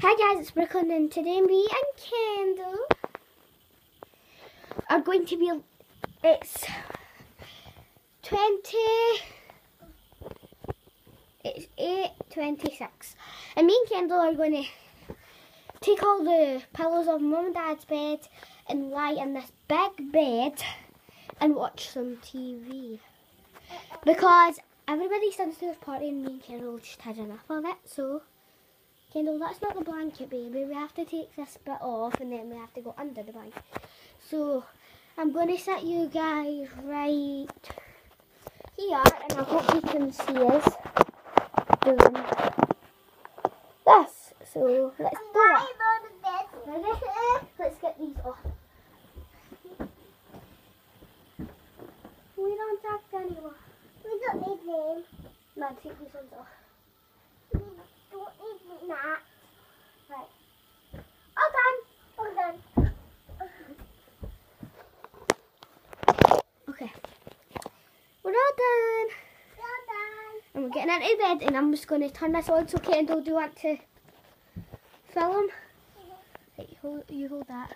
Hi guys, it's Brooklyn and today me and Kendall are going to be, it's 20, it's 8.26 and me and Kendall are going to take all the pillows off mum and dad's bed and lie in this big bed and watch some TV because everybody's downstairs party and me and Kendall just had enough of it so Kendall, that's not the blanket, baby. We have to take this bit off and then we have to go under the blanket. So, I'm going to set you guys right here and I hope you can see us doing this. So, let's do it. Let's get these off. We don't talk anymore. We don't need them. No, take these ones off. We don't need that. Right. All done. All done. Okay. We're all done. All done. And we're getting into bed and I'm just going to turn this on so Kendall, do you want to film? Mm-hmm. Right, hold, you hold that.